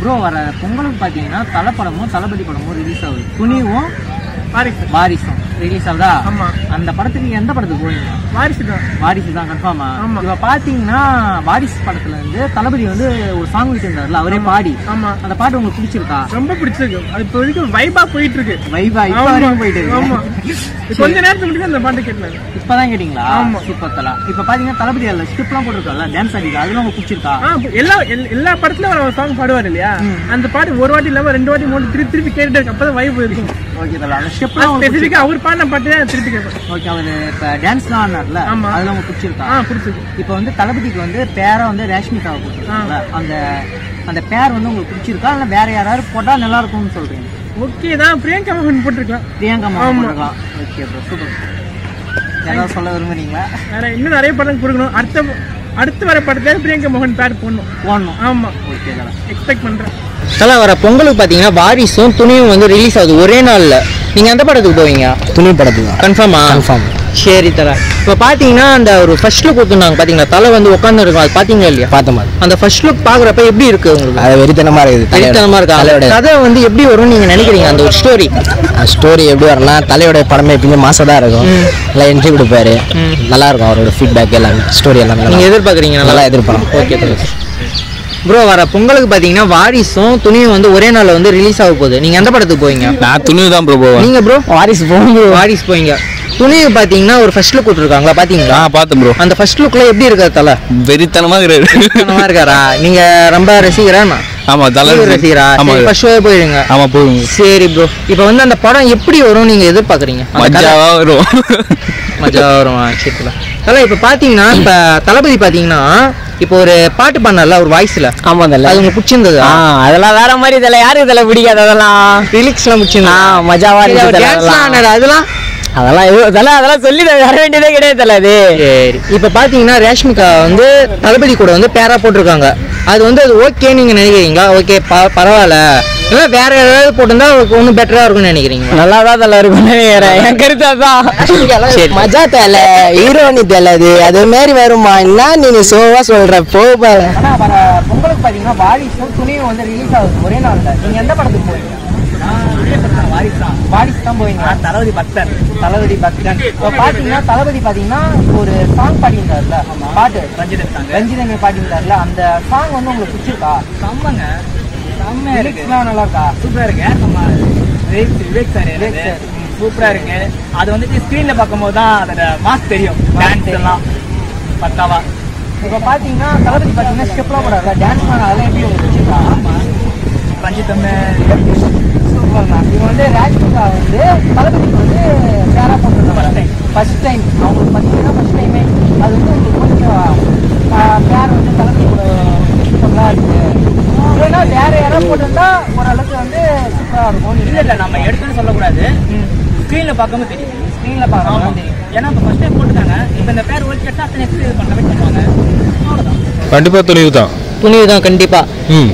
Bro வர பொங்கலுக்கு பார்த்தீங்கன்னா தலை படமும் தளபதி படமும் ரிலீஸ் ஆகுது. துணிவும் வாரிசு. வாரிசும். ரிலீஸ் ஆகுதா? ஆமா. அந்த படத்துக்கு நீங்க எந்த படத்துக்கு போவீங்க? வாரிசு தான் வாரிசு தான் கன்ஃபார்மா ஆமா. இப்ப பாத்தீங்கன்னா வாரிசு படத்துல இருந்து தளபதி வந்து ஒரு சாங் விட்டுருந்தாருல அவரே பாடி. ஆமா. அந்த பாட்டு உங்களுக்கு பிடிச்சிருக்கா? ரொம்ப பிடிச்சிருக்கு. அது இப்போ வரைக்கும் வைபா போயிட்டு இருக்கு வைபா இப்ப ஆமா. வரைக்கும் போயிட்டு ஆமா. இருக்கு கொஞ்ச நேரத்துக்கு முன்னாடி அந்த பாட்டு கேட்டேன். இப்பதான் கேட்டீங்களா? ஆமா. சூப்பர் தலா இப்ப பாத்தீங்கன்னா தளபதி அதுல ஸ்கிரிப்ட் எல்லாம் போட்டிருக்காருல டான்ஸ் ஆடிக்கா அதுல உங்களுக்கு பிடிச்சிருக்கா? எல்லா எல்- எல்லா படத்துலயும் அவர் சாங் பாடுவார் இல்லையா? அந்த பாட்டு ஒரு வாட்டி இல்லாம ரெண்டு வாட்டி மூணு திருப்பி திருப்பி கேட்டுட்டு இருக்கு. அப்பதான் வைப் இருக்கும். ஓகே தலா அந்த ஸ்டெப் எல்லாம் உங்களுக்கு ஸ்பெசிஃபிக்கா அவர் பாடின பாட்டு தான் திருப்பி கேட்பேன். ஓகே அவரு இப்ப டான்ஸ்லாம் ஆடினார்ல ஆமா. அதுல உங்களுக்கு பிடிச்சிருக்கா? ஆ பிடிச்சிருக்கு. இப்ப வந்து தளபதிக்கு வந்து பேரா வந்து ரேஷ்மிகாவை போட்டிருக்காங்க அந்த அந்த பேர் வந்து உங்களுக்கு பிடிச்சிருக்கா? இல்ல வேற யாராவது போட்டா நல்லா இருக்கும்னு சொல்றீங்க? ஓகே தான் பிரியங்கா மோகன் போட்டிருக்கலாம். பிரியங்கா போட்டிருக்கலாம். ஓகே ப்ரோ சூப்பர் ஏதாவது சொல்ல விரும்புறீங்களா? வேற இன்னும் நிறைய படம் கொடுக்கணும். அடுத்த அடுத்து வர படத்தை பிரியங்கா மோகன் பேர் போடணும். போடணும். ஆமா. ஓகே எக்ஸ்பெக்ட் பண்றேன். தலா வர பொங்கலுக்கு பார்த்தீங்கன்னா வாரிசும் துணியும் வந்து ரிலீஸ் ஆகுது ஒரே நாள்ல. நீங்க எந்த படத்துக்கு போவீங்க? துணி படத்துக்கு. கன்ஃபார்மா கன்ஃபார்ம் சரி தலா இப்போ பார்த்தீங்கன்னா அந்த ஒரு ஃபர்ஸ்ட் லுக் கொடுத்துருந்தாங்க பார்த்தீங்களா தலை வந்து உட்காந்து இருக்கும் அது பார்த்தீங்களா இல்லையா? பார்த்த மாதிரி. அந்த ஃபர்ஸ்ட் லுக் பார்க்குறப்ப எப்படி இருக்கு உங்களுக்கு? அது வெறித்தனமா இருக்குது. தலையோட- வெறித்தனமா இருக்கா? தலையோட கதை வந்து எப்படி வரும்னு நீங்க நினைக்கிறீங்க? அந்த ஒரு ஸ்டோரி ஸ்டோரி எப்படி வரும்னா தலையோட படமே எப்பயுமே மாசா தான் இருக்கும் நல்லா என்ட்ரி கொடுப்பாரு. நல்லா இருக்கும் அவரோட ஃபீட்பேக் எல்லாமே ஸ்டோரி எல்லாமே நல்லா. நீங்க இருக்கும். எதிர்பார்க்குறீங்க நல்லா எதிர்பார்க்கலாம் ஓகே ப்ரோ வர பொங்கலுக்கு பார்த்தீங்கன்னா வாரிசும் துணியும் வந்து ஒரே நாள்ல வந்து ரிலீஸ் ஆக போகுது. நீங்க எந்த படத்துக்கு போவீங்க? நான் துணிவு தான் ப்ரோ போவேன். நீங்க ப்ரோ வாரிசு போகும்போது வாரிஸ் போவீங்க. துணிவு பார்த்தீங்கன்னா ஒரு ஃபர்ஸ்ட் லுக் கொடுத்துருக்காங்களா? பார்த்தீங்களா? நான் பார்த்தேன் ப்ரோ அந்த ஃபர்ஸ்ட் லுக்ல எப்படி இருக்காரு தலை? வெறித்தனமா இருக்கிறாரு நல்லா இருக்காரா? நீங்க ரொம்ப ரசிகரா ஆமா தலை ரசிகரா? ஆமா. ஃபர்ஸ்ட் ஷோவே போயிடுங்க ஆமா போகுங்க சரி ப்ரோ இப்போ வந்து அந்த படம் எப்படி வரும் நீங்க எதிர்பார்க்குறீங்க? மஜாவா வரும். மஜா வரும். சரி தலை இப்போ பார்த்தீங்கன்னா இப்போ தளபதி பார்த்தீங்கன்னா இப்போ ஒரு பாட்டு பண்ணல ஒரு வாய்ஸ்ல ஆமா தல. அது உங்களுக்கு பிடிச்சிருந்ததா? அதெல்லாம் வேற மாதிரி தல. யாருக்கு தல பிடிக்காது அதெல்லாம்? ரிலிக்ஸ்லாம் பிடிச்சிருந்தா ஆ, மஜாவா தல டான்ஸ்லாம் அதெல்லாம். ஆனாரு அதெல்லாம் அதெல்லாம் சொல்லி வர வேண்டியதே கிடையாது அது. சரி. இப்போ பார்த்தீங்கன்னா ரேஷ்மிகா வந்து தளபதி கூட வந்து பேரா போட்டிருக்காங்க. அது வந்து அது ஓகே நீங்க நினைக்கிறீங்களா? ஓகே பரவாயில்ல. இல்லை வேற யாராவது போட்டிருந்தா ஒன்றும் பெட்டரா இருக்கும்னு நினைக்கிறீங்க நல்லா தான் தல இருக்கும் நினைக்கிறேன் என் கருத்து அதான். சரி. மஜா தல ஹீரோனி தல அது. அது மாதிரி வருமா? என்ன நீ சோவா சொல்ற? போ பாரு ஆனா வர பொங்கலுக்கு பாத்தீங்கன்னா வாரிசும் துணியும் வந்து ரிலீஸ் ஆகுது. ஒரே நாள்ல. நீங்க எந்த படத்துக்கு போவீங்க வாரிசு தான் போவீங்க தளபதி பக்தன். தளபதி பக்தன். இப்போ பாத்தீங்கன்னா தளபதி பாத்தீங்கன்னா ஒரு சாங் பாடியிருந்தாருல பாட்டு? ரஞ்சிதன் சாங். ரஞ்சிதன் பாடியிருந்தாருல அந்த சாங் வந்து உங்களுக்கு பிடிச்சிருக்கா? செம்மங்க. செம்ம லிரிக்ஸ்லாம் நல்லா இருக்கா சூப்பரா இருக்கு. நம்ம விவேக் விவேக் சார் விவேக் sir. சூப்பரா இருக்கு. அது வந்துட்டு ஸ்கிரீன்ல பார்க்கும்போது தான் அதோட மாஸ் தெரியும். டான்ஸ் எல்லாம். பக்காவா. இப்போ பாத்தீங்கன்னா தளபதி பாத்தீங்கன்னா ஸ்டெப்லாம் போடாதுல டான்ஸ் அதெல்லாம் எப்படி உங்களுக்கு பிடிச்சிருக்கா? ரஞ்சித் அண்ணே சூப்பர்ண்ணா இவங்க வந்து ராஜ்மிகா வந்து தளபதிக்கு வந்து பேரா போட்டுருந்தாங்க ஃபர்ஸ்ட் டைம் அவங்களுக்கு பார்த்தீங்கன்னா ஃபர்ஸ்ட் டைமே அது வந்து உங்களுக்கு கொஞ்சம் பேர் வந்து தளபதி கூட சூப்பராக இருக்கு. இல்லைன்னா வேற யாராவது போட்டிருந்தா ஓரளவுக்கு வந்து சூப்பராக இருக்கும். இல்ல இல்ல நம்ம எடுத்துன்னு சொல்லக்கூடாது. ஸ்கிரீன்ல பார்க்கும்போது தெரியும். ஸ்க்ரீனில் தெரியும் ஏன்னா இப்போ ஃபர்ஸ்ட் டைம் போட்டுட்டாங்க இப்போ இந்த பேர் ஒழிச்சு அத்தனை எக்ஸ்பீரியன்ஸ் பண்ணவே பண்ணுவாங்க அவ்வளவுதான். கண்டிப்பா துணிவு தான் துணிவு தான் கண்டிப்பா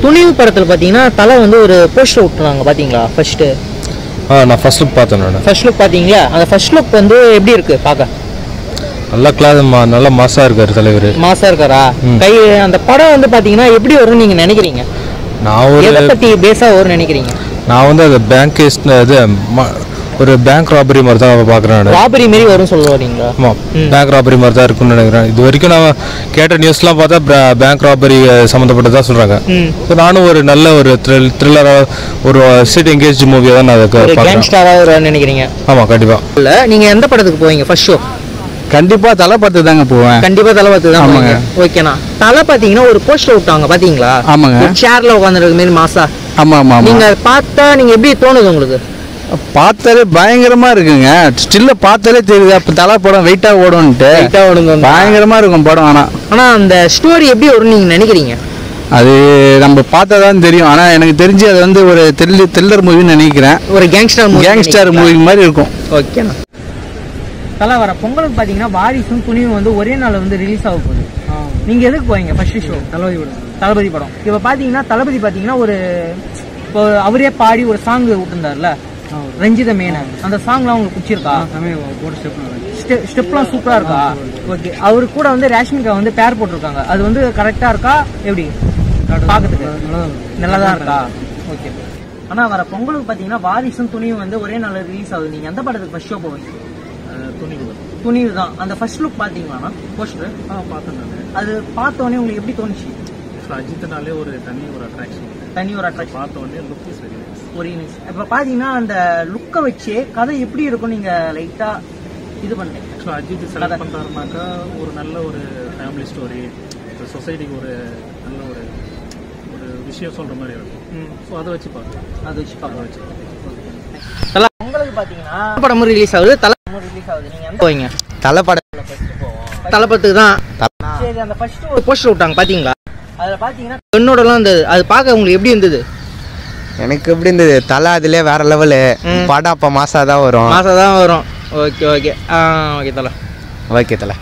துணிவு படத்தில் பார்த்தீங்கன்னா தலை வந்து ஒரு போஸ்டர் விட்டுருந்தாங்க பார்த்தீங்களா ஃபர்ஸ்ட்டு ஆ நான் ஃபர்ஸ்ட் லுக் பார்த்தேன் ஃபர்ஸ்ட் லுக் பார்த்தீங்களா அந்த ஃபர்ஸ்ட் லுக் வந்து எப்படி இருக்கு? பார்க்க நல்லா கிளாஸ் நல்லா மாசா இருக்காரு தலைவர். மாசா இருக்காரா? கை அந்த படம் வந்து பாத்தீங்கன்னா எப்படி வரும்னு நீங்க நினைக்கிறீங்க? நான் ஒரு பத்தி பேசா வரும்னு நினைக்கிறீங்க? நான் வந்து அது பேங்க் இது ஒரு பேங்க் ராபரி மாதிரி தான் பார்க்குறேன் ராபரி மாரி வரும்னு சொல்ல வரீங்களா ஆமா பேங்க் ராபரி மாதிரி தான் இருக்கும்னு நினைக்கிறேன். இது வரைக்கும் நான் கேட்ட நியூஸ்லாம் பார்த்தா பேங்க் ராபரி சம்மந்தப்பட்டதா சொல்றாங்க. ம். So நானும் ஒரு நல்ல ஒரு த்ரில் த்ரில்லராக ஒரு சிட் எங்கேஜ் மூவியாக தான் நான் அதை ஒரு பார்க்குறேன். கேங்ஸ்டரா வரும்னு நினைக்கிறீங்க? ஆமா கண்டிப்பா. இல்ல நீங்க எந்த படத்துக்கு போவீங்க ஃபர்ஸ்ட் ஷோ கண்டிப்பா தலை பார்த்து தாங்க போவேன். கண்டிப்பா தலை பார்த்து தான் ஆமாங்க. ஓகேண்ணா தலை பாத்தீங்கன்னா ஒரு போஸ்டர் விட்டாங்க பாத்தீங்களா? ஆமாங்க. சேர்ல உட்காந்துருக்க மாதிரி மாசா. ஆமா ஆமா நீங்க பார்த்தா நீங்க எப்படி தோணுது உங்களுக்கு? பார்த்தாலே பயங்கரமா இருக்குங்க. ஸ்டில்ல பார்த்தாலே தெரியுது. அப்ப தலை படம் வெயிட்டா ஓடும்ட்டு ஆ ஓடுங்க. பயங்கரமா இருக்கும் படம். ஆனா ஆனா அந்த ஸ்டோரி எப்படி வரும்னு நீங்க நினைக்கிறீங்க? அது நம்ம பார்த்தா தான் தெரியும். ஆனா எனக்கு தெரிஞ்சு அது வந்து ஒரு த்ரில்லர் த்ரில்லர் மூவின்னு நினைக்கிறேன். ஒரு கேங்ஸ்டர் கேங்ஸ்டர் மூவி மாதிரி இருக்கும். ஓகேண்ணா தலை வர பொங்கலுக்கு பாத்தீங்கன்னா வாரிசும் துணிவும் வந்து ஒரே நாள் வந்து ரிலீஸ் ஆக போகுது. நீங்க எதுக்கு போவீங்க ஃபர்ஸ்ட் ஷோ தளபதி படம். தளபதி படம். இப்போ பாத்தீங்கன்னா தளபதி பாத்தீங்கன்னா ஒரு இப்போ அவரே பாடி ஒரு சாங் விட்டுருந்தாருல ரஞ்சித மேனன் அந்த சாங்லாம் உங்களுக்கு பிடிச்சிருக்கா? ஸ்டெப்லாம் சூப்பரா இருக்கா? ஓகே அவரு கூட வந்து ரேஷ்மிகா வந்து பேர் போட்டிருக்காங்க. அது வந்து கரெக்டா இருக்கா? எப்படி? பார்க்கறதுக்கு நல்லா தான் இருக்கா. ஓகே ஆனா வர பொங்கலுக்கு பாத்தீங்கன்னா வாரிசும் துணியும் வந்து ஒரே நாள் ரிலீஸ் ஆகுது. நீங்க எந்த படத்துக்கு ஃபர்ஸ்ட் ஷோ போவீங்க? துணிவு. துணிவு தான். அந்த ஃபர்ஸ்ட் லுக் பாத்தீங்களா போஸ்டர் ஆ பார்த்தேன் அது பார்த்த உடனே உங்களுக்கு எப்படி தோணுச்சு? அஜித்னாலே ஒரு தனி ஒரு அட்ராக்ஷன் தனி ஒரு அட்ராக்ஷன் பார்த்த உடனே லுக் நைஸ் ஒரு இப்ப பாத்தீங்கன்னா அந்த லுக்கை வச்சு கதை எப்படி இருக்கும் நீங்க லைட்டா இது பண்றீங்க ஆக்சுவலாக அஜித் செலக்ட் பண்ணுறாருனாக்கா ஒரு நல்ல ஒரு ஃபேமிலி ஸ்டோரி சொசைட்டிக்கு ஒரு நல்ல ஒரு ஒரு விஷயம் சொல்கிற மாதிரி இருக்கும். ஸோ அதை வச்சு பார்க்கலாம். அதை வச்சு அதை வச்சு தல உங்களுக்கு பாத்தீங்கன்னா படமும் ரிலீஸ் ஆகுது. தலை ரிலீஸ் ஆகுது. நீங்க எந்த போவீங்க தலை படம் தளபத்துக்கு தான் சரி அந்த ஃபர்ஸ்ட் ஒரு போஸ்டர் விட்டாங்க பாத்தீங்களா? அதுல பாத்தீங்கன்னா பெண்ணோடலாம் இருந்தது அது பார்க்க உங்களுக்கு எப்படி இருந்தது? எனக்கு எப்படி இருந்தது தலை அதுலயே வேற லெவலு படம் அப்ப மாசா தான் வரும். மாசம் தான் வரும். Okay okay. ஓகே தலை. ஓகே தலை.